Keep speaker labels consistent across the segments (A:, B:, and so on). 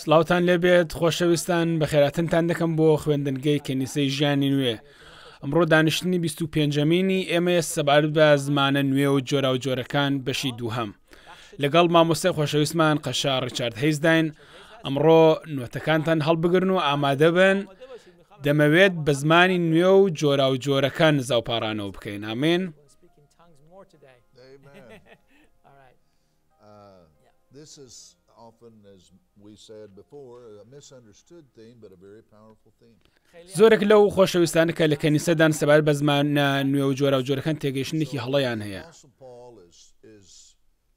A: سلااوان لێبێت خۆشەویستان بە خێراتنتان دەکەم بۆ خوێندنگەی کەنیسەی ژیانی نوێ ئەمڕۆ دانیشتنی 25مینی ئێمە سەبارەت بە زمانە نوێ و جۆرا و جۆرەکان بەشی دووهم لەگەڵ مامۆستی خۆشەویستمان قەشا ڕیچارد هەیزداین ئەمڕۆ نوتەکانتان هەڵبگرن و ئامادە بن دەمەوێت بە زمانی نوێ و جۆراوجۆرەکان نزا و پاڕانەوە بکەین. ئامێن. زۆرێک لەو خۆشەویستانە کە لە کەنیسەدان سەبار بە زمانە نوێ و جۆراوجۆرەکان تێگەیشتنێکی هەڵەیان هەیە.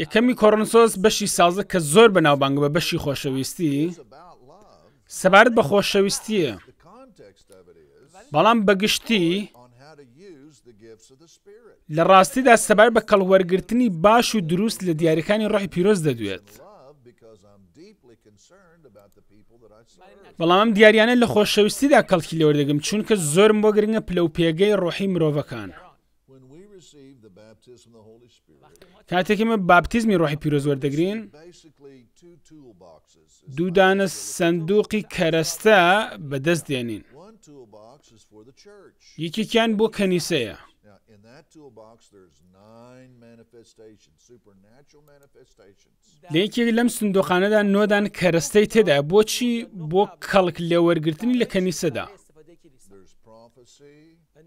A: یەکەمی کۆرنسۆس بەشی سازە کە زۆر بە ناوبانگە بە بەشی خۆشەویستی سەبارەت بە خۆشەویستیە بەڵام بەگشتی لە ڕاستیدا سەبار بە کەڵوەرگرتنی باش و دروست لە دیارەکانی ڕحی پیرۆز دەدوێت بەڵام ئەم دیاریانە لە خۆشەویستیدا کەڵکی لێوەردەگرم چونکە زۆرم بۆ گرنگە پلە و پێگەی ڕۆحی مرۆڤەکان کاتێکمە باپتیزمی ڕۆحی پیرۆز وەردەگرین دوودانە سندوقی کەرەستە بەدەست دێنین یەکێکیان بۆ کەنیسەیە لە یەکێک لەم سندۆقانەدا نۆدان کەرەستەی تێدا بۆچی بۆ کەڵک لە
B: وەرگرتنی
C: لە کەنیسەدا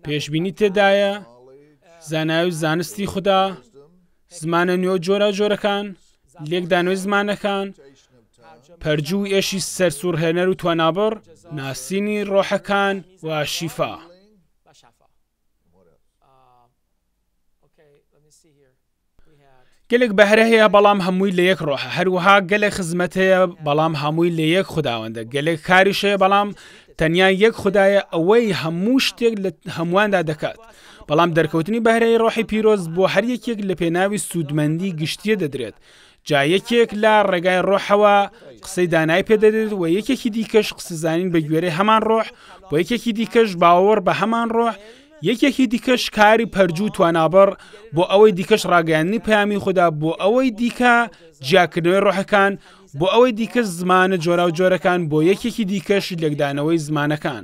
A: پێشببینی تێدایە زانای و زانستی خوددا زمانە نوێ و جۆرا جۆرەکان لێکدانەوەی زمانەکان پەرجوو ئێشی سەرسوڕهێنەر و توانابڕ ناسینی ڕۆحەکان و شیفا گەلێک بەهرە هەیە بەڵام هەمووی لە یەک ڕۆحە هەروەها گەلێک خزمەت هەیە بەڵام هەمووی لە یەک خوداوەندە گەلێک کاریش هەیە بەڵام تەنیا یەک خدایە ئەوەی هەموو شتێک لە هەموواندا دەکات بەڵام دەرکەوتنی بەهرەی ڕۆحی پیرۆز بۆ هەر یەکێک لە پێناوی سوودمەندی گشتیە دەدرێت جا یەکێک لە ڕێگای ڕۆحەوە قسەی دانای پێدەدێت و یەکێکی دیکەش قسەزانین بە گوێرەی هەمان ڕۆح و یەکێکی دیکەش باوەڕ بە هەمان ڕۆح یەکێکی دیکەش کاری پەرجوو توانابڕ بۆ ئەوەی دیکەش ڕاگەیاندنی پامی خوددا بۆ ئەوەی دیکە جیاکردنەوەی ڕۆحەکان بۆ ئەوەی دیکە زمانە جۆرا و جۆرەکان بۆ یەکێکی دیکەش لێکدانەوەی زمانەکان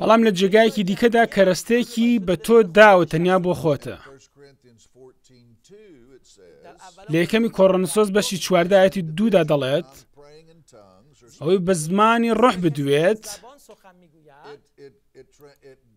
A: بەڵام لە جێگایەکی دیکەدا کەرەستەیەکی بە تۆ داوە تەنیا بۆ خۆتە لە یەکەمی کۆڕنسۆس بەشی چواردایەتی دوودا دەڵێت ئەوەی بە زمانی ڕح بدوێت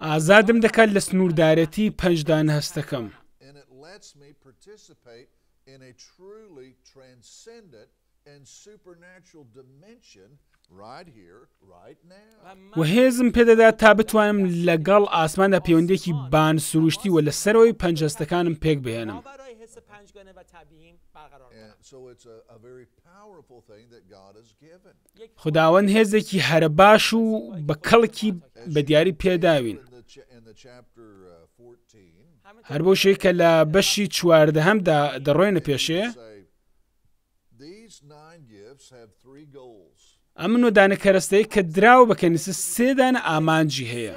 A: ئازادم دەکات لە
C: سنووردارێتی پەنج دانە هەستەکەم.
A: و هێزم پێدەدات تا بتوانم لەگەڵ ئاسماندا پەیوەندێکی بان سروشتی و
C: لە سەرەوەی پەنج هەستەکانم پێک
B: بهێنم.
A: خوداوەند هێزێکی هەرە باش و بە کەڵکی بە دیاری پێداوین هەر بۆ شێ کە لە بەشی چواردەهەمدا دەڕۆێنە پێشێ ئەم نۆدانە کەرەستەی کە دراوە بە کەنیسە سێدانە ئامانجی هەیە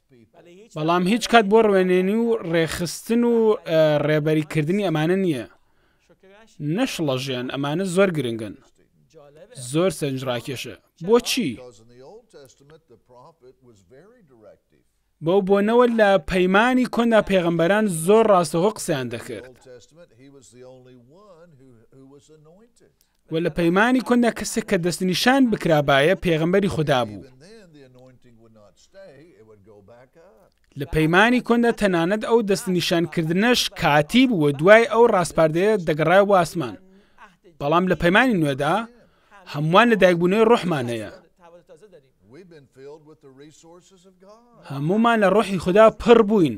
A: بەڵام هیچ کات بۆ ڕوێنێنی و ڕێخستن و ڕێبەری کردنی ئەمانە نییە نەشڵەژێن ئەمانە زۆر گرنگن زۆر
C: سنج ڕاکێشە بۆچی
A: بەو بۆنەوە لە پەیمانانی کۆنا پێغمبەران زۆر ڕاستەوە قسەیان دەکرد وە لە پەیمانی کۆندا کەسێک کە دەستنیشان بکرابایە پێغەمبەری خودا بوو لە پەیمانی کۆندا تەنانەت ئەو دەستنیشانکردنەش کاتی بووە دوای ئەو ڕاسپاردەیە دەگەڕای
B: واسمان
A: بەڵام لە پەیمانی نوێدا هەمووان لە دایکبوونەوەی ڕۆحمان هەیە هەمومان لە ڕۆحی خوددا پڕ بووین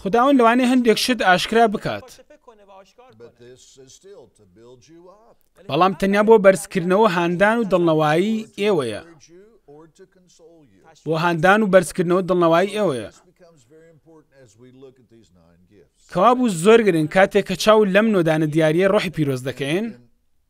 A: خوداوەند لەوانەیە هەندێک شت ئاشکرا بکات، بەڵام تەنیا بۆ بەرزکردنەوە هاندان و دڵنەوایی ئێوەیە. کەوابوو زۆر گرنگ کاتێک کە چاو لەم نۆ دانە دیارییە ڕۆحی پیرۆز دەکەین،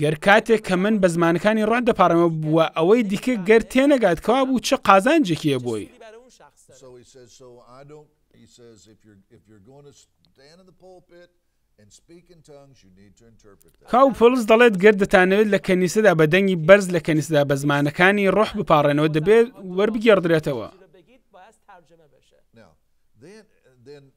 A: گەر کاتێک کە من بە زمانەکانی ڕۆح دەپاڕێمەوە بووە ئەوەی دیکە گەر تێنەگات کەوابوو چ قازانجێکی هەیە بۆی؟ کاو پڵس دەڵێت گەر دەتانەوێت لە کەنیسەدا بە دەنگی بەرز لە کەنیسدا بە زمانەکانی ڕۆح بپارڕێنەوە دەبێت وەربگێڕدرێتەوە.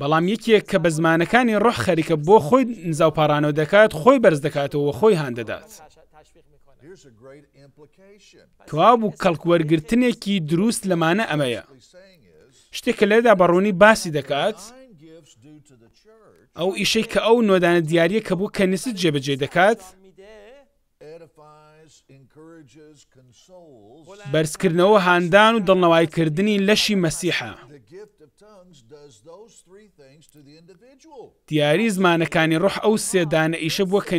A: بەڵام یەکێک کە بە زمانەکانی ڕۆح خەریکە بۆ خۆی نزا و پاڕانەوە دەکات خۆی بەرز دەکاتەوە
C: و خۆی هان
A: دەدات. کەوابوو کەڵکوەرگرتنێکی دروست لەمانە ئەمەیە. شتێک کە لێدا بە ڕوونی باسی دەکات، ئەو ئیشەی کە ئەو نۆدانە دیارە کە بوو کەنیست جێبەجێ دەکات، بەرزکردنەوە هاندان و دڵنەوای کردنی لەشی مەسیحە. دیاری زمانەکانی ڕۆح ئەو سێ دانە ئیشە بووە کە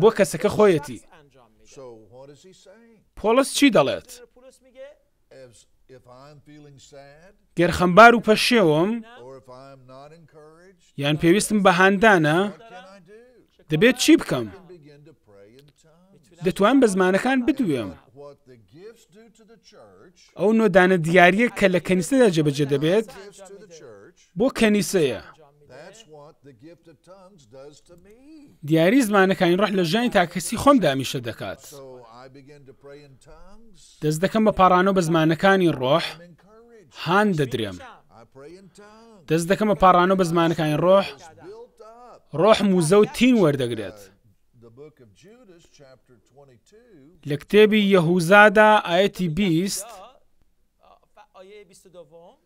A: بۆ کەسەکە خۆیەتی. پۆڵس چی دەڵێت؟ گەر خەمبار و پەشێوم یان پێویستم بە هاندانە، دەبێت چی بکەم؟ دەتوانم بە زمانەکان بدوێم. ئەو نۆدانە دیارییە کە لە کەنیسەدا جێبەجێ دەبێت، بۆ کەنیسەیە. دیاری زمانەکانی ڕۆح لە ژیانی تاکەکەسی خۆمدا میشە دەکات. دەست دەکەم بە پاڕانەوە بە زمانەکانی ڕۆح هان دەدرێم. دەست دەکەم بە پاڕانەوە بە زمانەکانی ڕۆح ڕۆح موزە و تین وەردەگرێت. لە کتێبی یەهوزادا ئاەتی بیست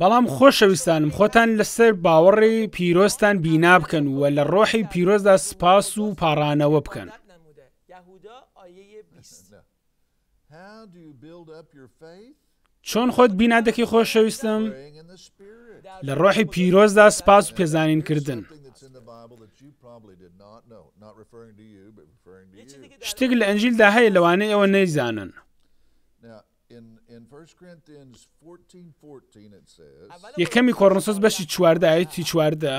A: بەڵام خۆشەویستانم خۆتان لەسەر باوەڕی پیرۆزتان بینا بکەن و لە ڕۆحی پیرۆزدا سپاس و پاڕانەوە بکەن. چۆن خۆت بینا دەکەی خۆشەویستم؟ لە ڕۆحی پیرۆزدا سپاس و پێزانین کردن. شتێک لە ئەنجیلدا هەیە لەوانەی ئەوە نەیزانن. یەکەمی کۆڕنسۆس بەشی چواردایەتی چواردە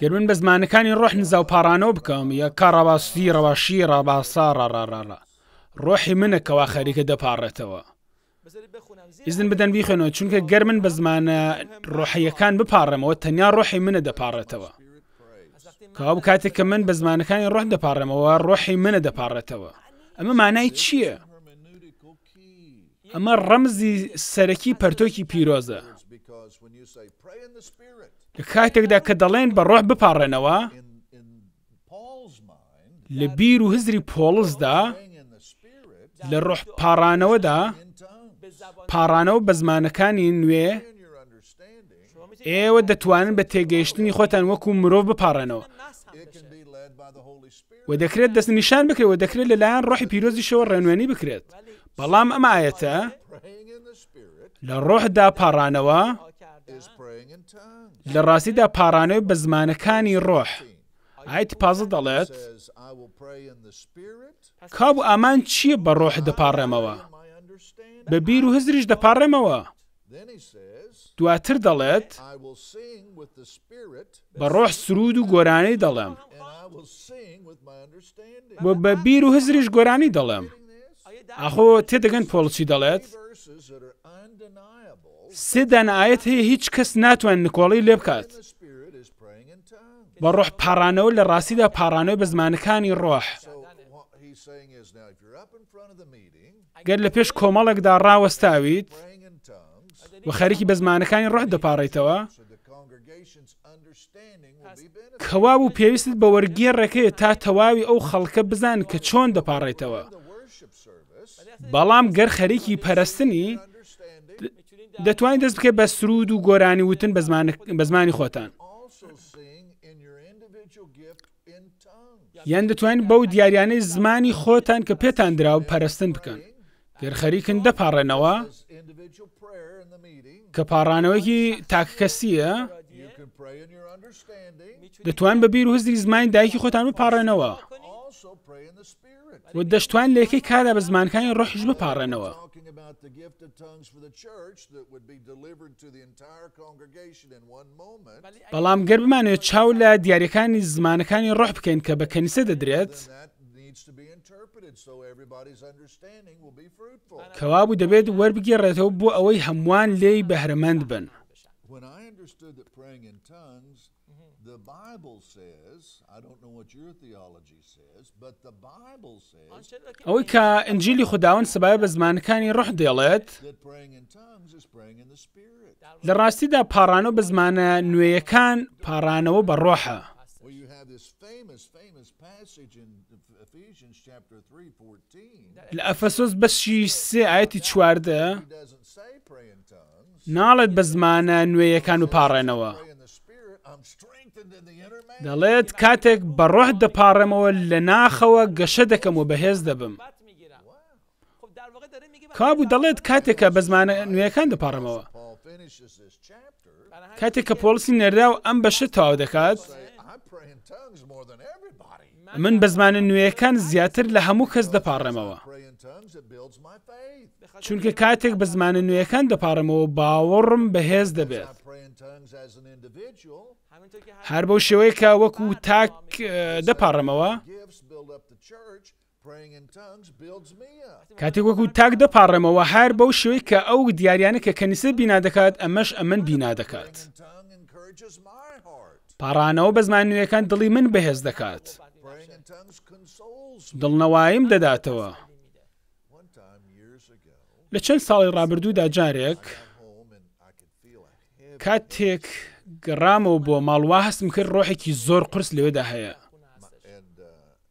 A: گەر من بە زمانەکانی ڕۆح نزا و پاڕانەوە بکەم یە کا ڕاواستی ڕەواشی ڕاباسا ڕاڕاڕاڕا ڕۆحی منە کەوا خەریکە
B: دەپاڕێتەوە
A: ئیزن بدەن بیخوێنەوە چونکە گەر من بە زمانە ڕۆحیەکان بپاڕێمەوە تەنیا ڕۆحی منە
B: دەپاڕێتەوە
A: کەوا بکاتێک کە من بە زمانەکانی ڕۆح دەپاڕێمەوە ڕۆحی منە دەپاڕێتەوە ئەمە مانای چییە؟ ئەمە ڕەمزی سەرەکی پەرتۆکی پیرۆزە لە کاتێکدا کە دەڵێن بە ڕۆح
C: بپاڕێنەوە
A: لە بیر و هزری
C: پۆڵسدا،
A: لە ڕۆح
B: پاڕانەوەدا،
A: پاڕانەوە بە زمانەکانی نوێ، ئێوە دەتوانن بە تێگەیشتنی خۆتان وەکو مرۆڤ
C: بپاڕێنەوە
A: و دەکرێت دەستنیشان بکرێت و دەکرێت لەلایەن ڕۆحی پیرۆزیشەوە ڕێنوێنی بکرێت بەڵام ئەم ئاەتە لە ڕۆحدا
C: پاڕانەوە
A: لە ڕاستیدا پاڕانەوەی بە زمانەکانی ڕۆح ئایت پازە دەڵێت کاب و ئامان چییە بە ڕۆح
C: دەپاڕێمەوە
A: بە بیر و هزریش
C: دەپاڕێمەوە
A: دواتر دەڵێت بە ڕۆح سروود و گۆرانی دەڵێم و بە بیر و هزریش گۆرانی دەڵێم. ئاخۆ تێدەگەن
C: پۆڵ چی دەڵێت؟
A: سێدان ئاەت هەیە هیچ کەس ناتوان نکۆڵی لێ بکات بە ڕۆح پاڕانەوە لە ڕاستیدا پاڕانەوە بە زمانەکانی ڕۆح گەر لە پێش کۆمەڵێکدا ڕاوەستاویت و خەریکی بە زمانەکانی ڕۆح
C: دەپاڕیتەوە
A: کەوا بوو پێویست بە وەرگێڕێکەیە تا تەواوی ئەو خەڵکە بزان کە چۆن
C: دەپاڕێتەوە
A: بەڵام گەر خەریکی پەرستنی دەتوانین دەست بکەێت بە سرود و گۆرانی وتن بە زمانی خۆتان یان دەتوانن بەو دیاریانەی زمانی خۆتان کە پێتان دراوە پەرەستن بکەن گەر خەریکن
C: دەپاڕێنەوە
A: کە پاڕانەوەیکی تاککەسیە دەتوان بە بیر و هزری زمانی دایکی خۆتان
C: بپاڕێنەوە
A: و دەشتوان لەکەی کارە بە
C: زمانکانی
B: ڕۆحش بپاڕێنەوە
A: بەڵام گەر بمانەوێت چاو لە دیارییەکانی زمانەکانی ڕۆح بکەین کە بە کەنیسە دەدرێت، کەوابوو دەبێت وەربگێڕێتەوە بۆ ئەوەی هەمووان لێی بەهرەمەند بن. ئەوەی کە ئنجیلی خوداوەند سبای بە زمانەکانی ڕح دێڵێت لە ڕاستیدا پاڕانەوە بە زمانە نوێیەکان پاڕانەوە بە ڕۆحە لە ئەفسوس بەشی سێ ئاەتی چواردە ناڵێت بە زمانە نوێیەکان
C: بپاڕێنەوە.
A: دەڵێت کاتێک بە ڕۆح دەپاڕێمەوە لە ناخەوە گەشە دەکەم و بەهێز دەبم. کابوو دەڵێت کاتێکە بە زمانە نوێیەکان
B: دەپاڕمەوە.
A: کاتێک کە پۆلسی نەراو ئەم بەشە تاو دەکات من بە زمانە نوێیەکان زیاتر لە هەموو کەس دەپاڕێمەوە. چونکە کاتێک بە زمانە نوێیەکان دەپاڕێمەوە باوەڕم بەهێز دەبێت. هەر بەو شێوەیە کە وەکو تاک دەپاڕێمەوە، کاتێک وەکو تاک دەپاڕێمەوە هەر بەو شوی کە ئەو دیاریانە کە کەنیسە بینا دەکات ئەمەش ئەمن بینا دەکات. پاڕانەوە بە زمانە نوێیەکان دڵی من بەهێز دەکات. دڵنەواییم دەداتەوە. لە چەند ساڵی ڕابردوودا جارێک کاتێک گەڕامەوە بۆ ماڵوا هەستم کرد ڕۆحێکی زۆر قرس لەوێدا هەیە.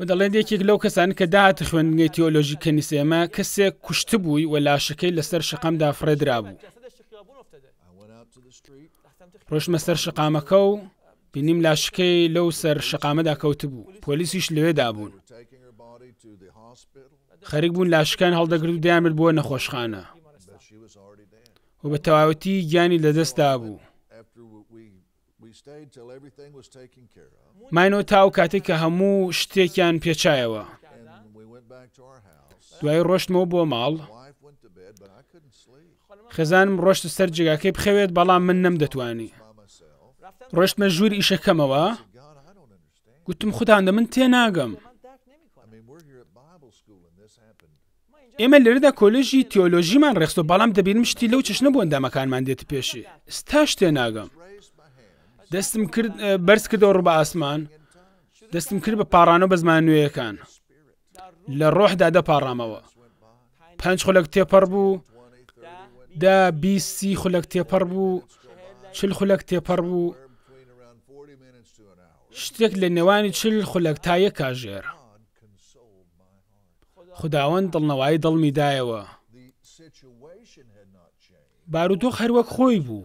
A: و دەڵێت یەکێک لەو کەسانە کە داهاتە خوێندنگەی تیۆلۆژی کەنیسەیەمە کەسێک کوشتبووی و لاشەکەی لەسەر
B: شەقامدا فڕێدرابوو.
A: ڕۆشتمە سەر شەقامەکە و بینیم لاشکەی لەو سەر شەقامەدا کەوتبوو پۆلیسیش لەوێدا بوون خەریک بوون لاشکان هەڵدەگرت و دەیانمت بووە نەخۆشخانە و بە تەواوەتی گیانی لەدەستدا بوو ماینۆتاو کاتێک کە هەموو شتێکیان پێچایەوە دوایی ڕۆشتمەوە بۆ ماڵ خێزانم ڕۆشت سەر جێگاکەی بخەوێت بەڵام من
B: نەمدەتوانی
A: ڕۆشتمە ژووری ئیشەکەمەوە گوتم خودان دە
B: من تێ ناگەم
A: ئێمە لێرەدا کۆلژی تیۆلۆژیمان ڕێستۆ بەڵام دەبینم شتی لەو چشنە بۆ ئەندامەکانمان دێت پێشی
C: ستا شتێ ناگەم
A: دەستم کرد بەرز کردەوە ڕوو بە ئاسمان دەستم کرد بە پاڕانە بە زمان نوێیەکان لە ڕۆحدا دەپاڕامەوە. پێنج خولەک تێپەڕ بوو دا بیسی خولەک تێپەڕ بوو چل خولەک تێپەڕ بوو شتێک لە نێوانی چل خولەک
C: تا یەک کاژێر
A: خداوەند دڵنەوەی
C: دڵمی دایەوە
A: بارودۆخ هەروەک خۆی بوو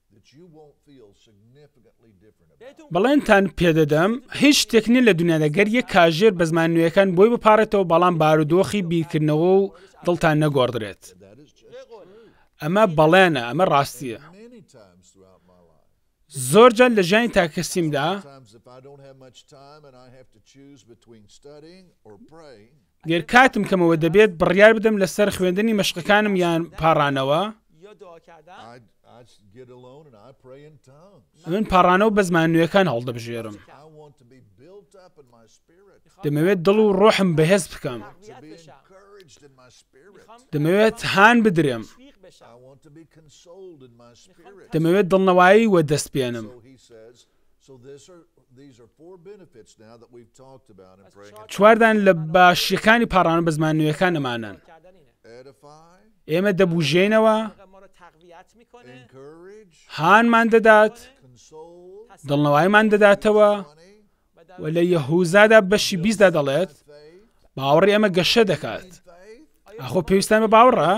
A: بەڵێنتان پێدەدەم هیچ شتێک نیە لە دونیادا گەر یەک کاژێر بە زمانە نوێیەکان بۆی بپاڕێتەوە بەڵام بارودۆخی بیرکردنەوە و دڵتان نەگۆڕدرێت ئەمە بەڵێنە ئەمە ڕاستیە زۆرجار لە
C: ژیانی تاکەکەسیمدا
A: گەر کاتم کەمەوە دەبێت بڕیار بدەم لەسەر خوێندنی مەشقەکانم یان پاڕانەوە من پاڕانەوە بە زمان نوێەکان هەڵدەبژێرم دەمەوێت دڵ و ڕۆحم بەهێز بکەم دەمەوێت هان بدرێم دەمەوێت دڵنەوایی وە
C: دەستپێنم
A: چواردان لە باشییەکانی پاڕانە بە
B: زمانە نوێیەکان
C: ئەمانەن،
A: ئێمە
C: دەبوژێینەوە،
A: هانمان دەدات، دڵنەوایمان دەداتەوە،
B: و
A: لە یەهوزادا بەشی بیستدا دەڵێت، باوەڕی ئێمە گەشە دەکات. ئاخۆ پێویستان بە باوەڕە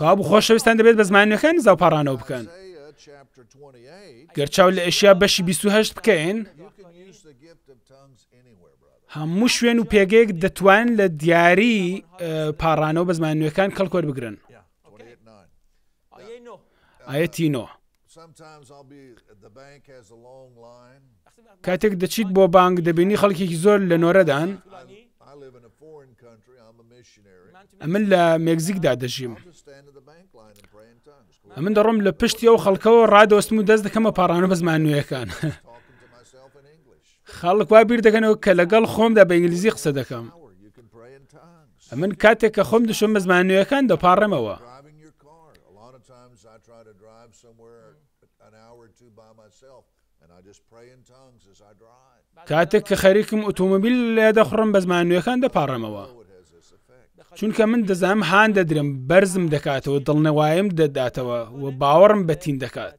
A: کابوو خۆشەویستان دەبێت بە زمانەکان زاو پاڕانەوە بکەن گەرچاو لە ئێشیا بەشی 28 بکەین هەموو شوێن و پێگەیەک دەتوان لە دیاری پاڕانەوە بە زمان نوێەکان کەڵکۆر بگرن ئاەتی نۆ کاتێک دەچیت بۆ بانک دەبینی خەڵکێکی زۆر لە نۆرەدان. ئەمن لە مێکزیکدا دەژیم. ئەمن دەڕۆم لە پشتی ئەو خەڵکەوە ڕادۆستم و دەست دەکەمە پاڕانە بە زمانویەکان. خەڵک وا بیر دەکەنەوە کە لەگەڵ خۆمدا بە ئینگلیزی قسە دەکەم من کاتێک کە خۆم دشم بە زمانەکان دەپاڕێمەوە کاتێک کە خەریکم ئۆتۆمبیل لە دەخڕم بە زمانەکان دەپاڕێمەوە چونکە من دەزانم هاان دەدرم بەرزم دەکاتەوە دڵنەوایم دەداتەوە و باوەڕم بەتین دەکات.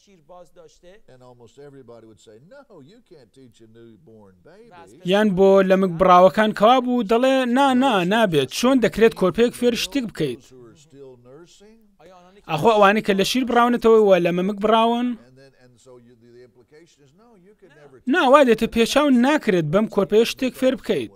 A: شیر
B: باز داشته.
C: and almost everybody would say no you can't teach a new born baby.
A: یان بۆ لەمک بڕاوەکان کەوابوو دەڵێ نا نا نابێت چۆن دەکرێت کۆرپەیەک فێری شتێک بکەیت ئاخۆ ئەوانەی کە لە شیر بڕاونەتەوەی وە لە مەمک
C: بڕاون
A: ناوا دێتە پێچاو ناکرێت بەم کۆرپەیە شتێک فێر بکەیت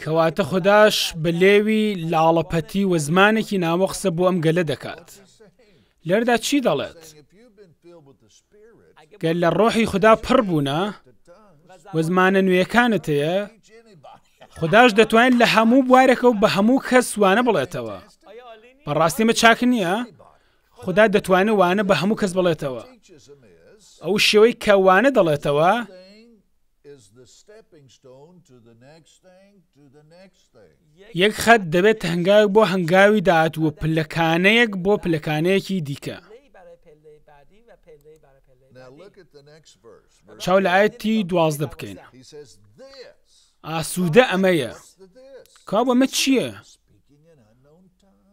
A: کەواتە خوداش بە لێوی لاڵە پەتی و زمانێکی نامۆ قسە بۆ ئەم گەلە دەکات. لێرەدا چی دەڵێت؟ گەر لە ڕۆحی خودا پڕ بوونە، و زمانە نوێیەکانت هەیە، خوداش دەتوانێت لە هەموو بوارێکە و بە هەموو کەس وانە بڵێتەوە.
B: بەڕاستی
A: مە چاک نییە؟ خدا دەتوانێت وانە بە هەموو کەس بڵێتەوە. ئەو شێوەی کە وانە
C: دەڵێتەوە، is the stepping stone to the next thing to the next thing.
A: یەک خەت دەبێتە هەنگاوێک بۆ هەنگاوی داهاتوو و پلەکانەیەک بۆ پلەکانەیەکی دیکە. چاو لە ئاەتی دوازدە بکەین ئاسوودە ئەمەیە کابە مە چییە؟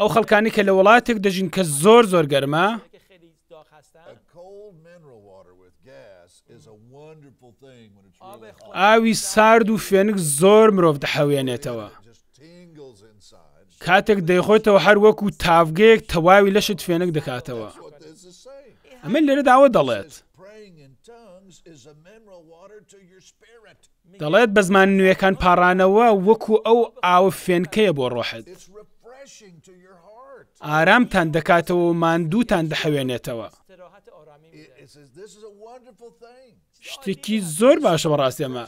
A: ئەو خەڵکانەی کە لە وڵاتێک دەژین کە زۆر زۆر گەرمە. ئاوی سارد و فێنک زۆر مرۆڤ دەحەوێنێتەوە. کاتێک دەیخۆیتەوە هەر وەکو تاڤگەیەک تەواوی لەشت فێنک دەکاتەوە. ئەمە لێرە داوە دەڵێت. دەڵێت بە زمانە نوێیەکان پاڕانەوە وەکو ئەو ئاوە فێنکەیە بۆ ڕۆحت، ئارامتان دەکاتەوە و ماندووتان دەحەوێنێتەوە. شتێکی زۆر باشە بەڕاستی ئەمە.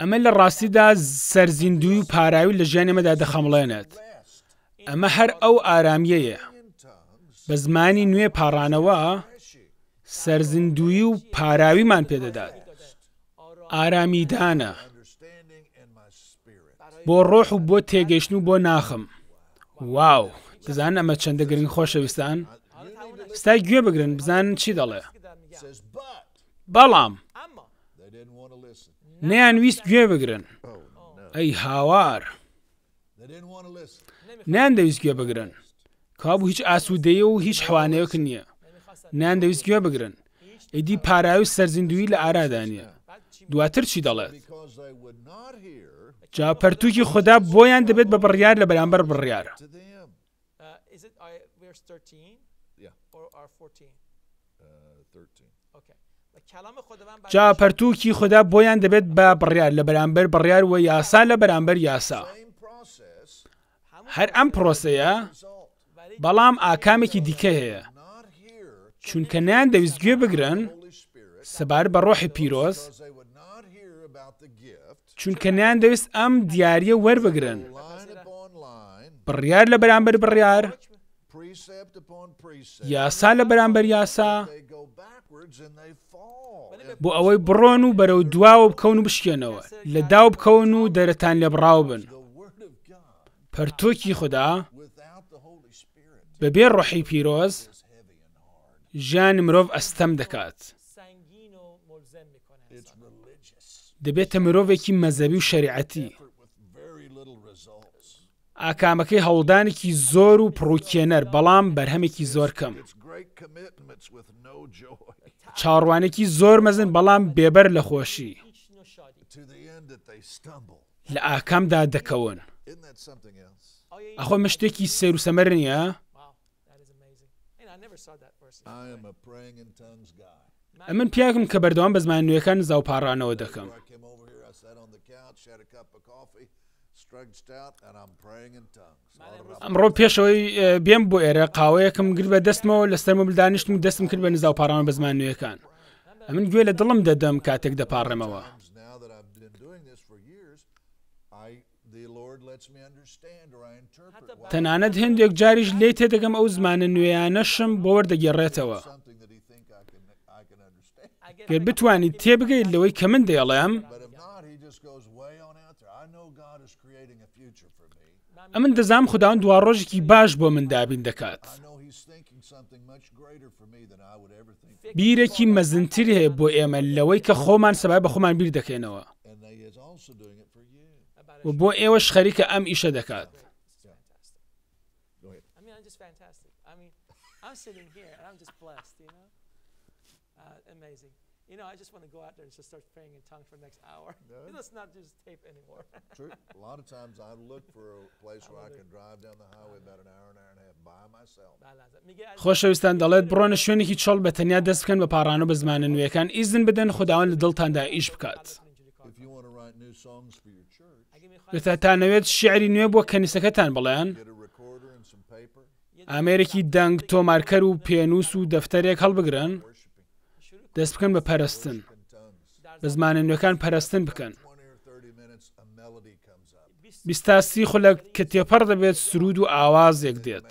A: ئەمە لە ڕاستیدا سەرزیندووی و پاراوی لە ژیانی ئێمەدا
C: دەخەمڵێنێت.
A: ئەمە هەر ئەو
C: ئارامییەیە
A: بە زمانی نوێ پاڕانەوە سەرزیندوویی و پاراویمان
C: پێ دەدات. ئارامیدانە
A: بۆ ڕۆح و بۆ تێگەشتن و بۆ ناخم. واو دەزان ئەمە چەندە گرنگ خۆشەویستان ستا گوێ بگرن بزان چی دەڵێ بەڵام نیان ویست گوێ بگرن ئەی هاوار. نەیاندەویست گوێ بگرن. کابوو هیچ ئاسوودەیی و هیچ حوانێک نییە. نەیاندەویست گوێ بگرن. ئیدی پاراوی و سەرزیندوویی لە
B: ئارادا نییە.
A: دواتر چی دەڵێت؟ جا پەرتووکی خودا بۆیان دەبێت بە بڕیار لە بەرامبەر بڕیار.
B: Is it I verse thirteen
C: Yeah
B: or are
C: fourteen Thirteen
B: Okay بە کەڵەمە خۆ دەبان
A: جا پەرتووکی خۆدا بۆیان دەبێت بە بڕیار لە بەرامبەر بڕیار و یاسا لە بەرامبەر یاسا هەر ئەم پرۆسەیە بەڵام ئاکامێکی دیکە هەیە چونکە نیان دەویست گوێ بگرن سەبار بە ڕۆحی پیرۆز چونکە نەیاندەویست ئەم دیارییە وەربگرن بڕیار لە بەرامبەر بڕیار یاسا لە بەرامبەر یاسا بۆ ئەوەی بڕۆن و بەرەو دواوە بکەون و بشکێنەوە لە داو بکەون و دەرەتان لێ بڕاو بن پەرتۆکی خوددا بەبێ ڕۆحی پیرۆز ژیانی مرۆڤ ئەستەم دەکات دەبێتە مرۆڤێکی مەزەبی و
C: شەریعەتی.
A: ئاکامەکەی هەوڵدانێکی زۆر و پڕوکێنەر بەڵام بەرهەمێکی زۆر کەم. چاڕوانێکی زۆر مەزن بەڵام بێبەر لە خۆشی. لە ئاکامدا دەکەون. ئەخۆ مشتێکی سەیرسەمەر نییە؟ ئەمن پیاکم کە بەردەوام بە
C: زمانە نوێکان نزا و پاڕانەوە دەکەم.
A: ئەمڕۆ پێشەوەی بێم بۆ ئێرە قاوەیەکم گر بە دەستمەوە لەسەر مەبل دانیشتم و دەستم کرد بە نزا و پاڕان بە زمان نوێەکان ئەمن گوێ لە دڵم دەدەم کاتێک دەپارڕێمەوە. تەنانەت هەندێک جاریش لێی تێدەگەم ئەو زمانە نوێیانەشم بۆ
B: وەردەگێڕێتەوە.
A: گەر بتوانیت تێبگەیت لەوەی کە من دەیڵێم. ئەمن دەزانم خوداوەند دواڕۆژێکی باش بۆ من دابین دەکات. بیرێکی مەزنتر هەیە بۆ ئێمە لەوەی کە خۆمان سەبارەت بە خۆمان
B: بیردەکەینەوە.
A: و بۆ ئێوەش خەریکە ئەم ئیشە دەکات. خۆشەویستان دەڵێت بڕۆنە شوێنێکی چۆڵ بە تەنیا دەست بکەن بە پاڕانە بە زمانە نوێەکان ئیزن بدەن خداوەند لە دڵتاندا ئیش بکات.
B: ئێستا تا
A: نەوێت شیعری نوێ بۆ کەنیسەکەتان بڵێن ئامێرێکی دەنگ تۆمارکەر و پێنووس و دەفتەرێک هەڵبگرن دەست بکەن بە پەرستن بە زمانە نوێکان پەرستن بکەن بیستاسی خولەک کە تێپەڕ دەبێت سرود و ئاوازێک دێت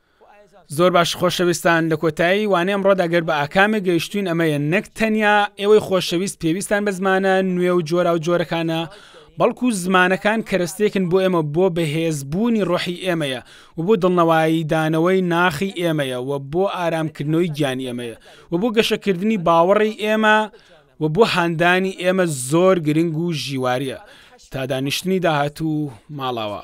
A: زۆر باش خۆشەویستان لە کۆتایی وانە ئەمڕۆدا گەر بە ئاکامێک گەیشتوین ئەمەیە نەک تەنیا ئێوەی خۆشەویست پێویستان بە زمانە نوێ و جۆرا و جۆرەکانە بەڵکو زمانەکان کەرەستێکن بۆ ئێمە بۆ بەهێزبوونی ڕۆحی ئێمەیە و بۆ دڵنەوایی دانەوەی ناخی ئێمەیە و بۆ ئارامکردنەوەی گیانی ئێمەیە و بۆ گەشەکردنی باوەڕی ئێمە و بۆ هاندانی ئێمە زۆر گرنگ و ژیواریە تا دانیشتنی داهاتوو ماڵاوا.